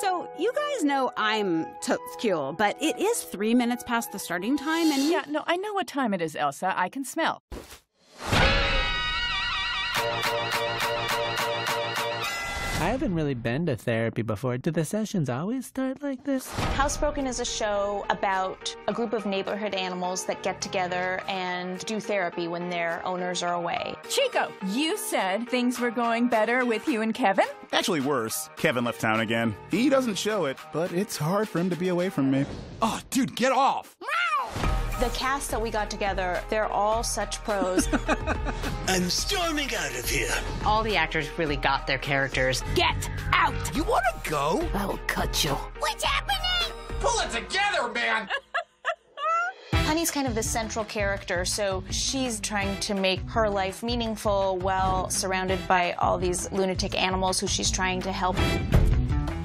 So, you guys know I'm totes cool, but it is three minutes past the starting time, and Yeah, no, I know what time it is, Elsa. I can smell. I haven't really been to therapy before. Do the sessions always start like this? Housebroken is a show about a group of neighborhood animals that get together and do therapy when their owners are away. Chico, you said things were going better with you and Kevin? Actually, worse. Kevin left town again. He doesn't show it, but it's hard for him to be away from me. Oh, dude, get off! The cast that we got together, they're all such pros. I'm storming out of here. All the actors really got their characters. get out! You want to go? I'll cut you. What's happening? Pull it together, man! Honey's kind of the central character, so she's trying to make her life meaningful while surrounded by all these lunatic animals who she's trying to help.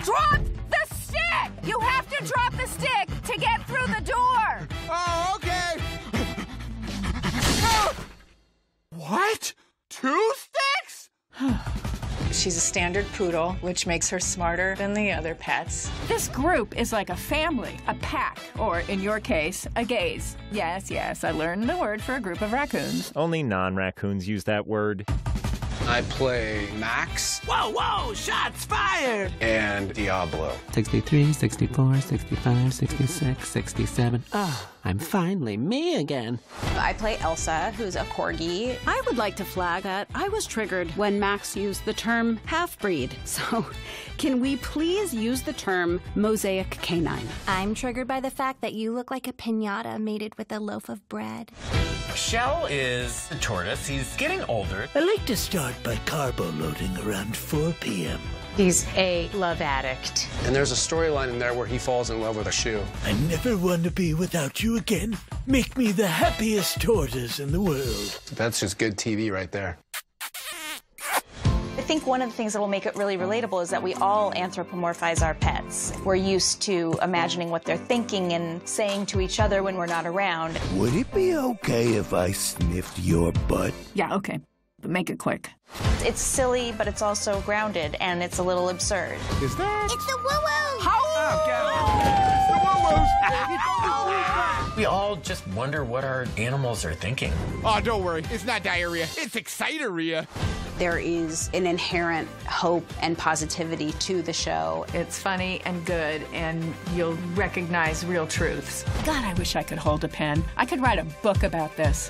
Drop the stick! You have to drop the stick to get She's a standard poodle, which makes her smarter than the other pets. This group is like a family, a pack, or in your case, a gaze. Yes, yes, I learned the word for a group of raccoons. Only non raccoons use that word. I play Max Whoa, whoa, shots fired! and Diablo. 63, 64, 65, 66, 67. Ah, I'm finally me again. I play Elsa, who's a corgi. I would like to flag that I was triggered when Max used the term half breed. So, can we please use the term mosaic canine? I'm triggered by the fact that you look like a pinata mated with a loaf of bread. Shell is a tortoise. He's getting older. I like to start by carbo loading around 4 p.m. He's a love addict. And there's a storyline in there where he falls in love with a shoe. I never want to be without you again. Make me the happiest tortoise in the world. That's just good TV right there. I think one of the things that will make it really relatable is that we all anthropomorphize our pets. We're used to imagining what they're thinking and saying to each other when we're not around. Would it be okay if I sniffed your butt? Yeah, okay. But make it quick. It's silly, but it's also grounded and it's a little absurd. Is that? It's the woo oh, woo! Oh. We all just wonder what our animals are thinking. Oh, don't worry. It's not diarrhea. It's exciteria. There is an inherent hope and positivity to the show. It's funny and good, and you'll recognize real truths. God, I wish I could hold a pen. I could write a book about this.